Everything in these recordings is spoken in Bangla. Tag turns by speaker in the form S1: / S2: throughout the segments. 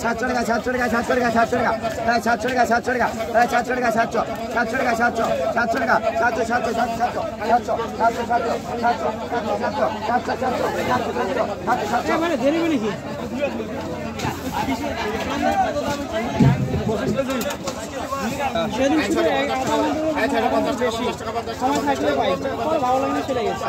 S1: সাতশো টাকা সাতশো টাকা সাতশো টাকা সাতশো টাকা টাকা সাতশো টাকা সাতশো টাকা সাতশো সাতশো টাকা সাতশো সাতশো টাকা সাতশো সাতশো সাতশো সাতশো সাতশো সাতশো সাতশো সাতশো
S2: মানে পরে ভালো গেছে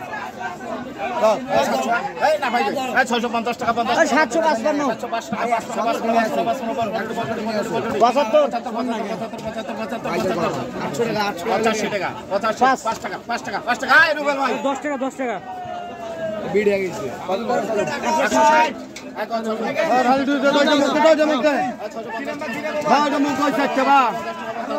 S3: ছয়শো পঞ্চাশ টাকা
S1: সাতশো পাঁচপান্ন
S3: পঁচাত্তর পঁচাশি টাকা পাঁচ টাকা পাঁচ টাকা পাঁচ টাকা
S2: দশ টাকা দশ টাকা বিড়ে গেছে আর হাল
S3: দুটো দাও
S1: জমা দাও জমা দাও দাও জমা
S3: দাও চারটে
S2: বা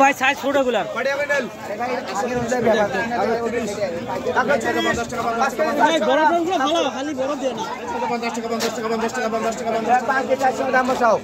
S2: ভাই সাইজ
S1: ছোটগুলার
S2: বড় খালি বড় দিয়ে না
S3: পঞ্চাশ টাকা পঞ্চাশ টাকা পঞ্চাশ টাকা পঞ্চাশ টাকা পঞ্চাশ টাকা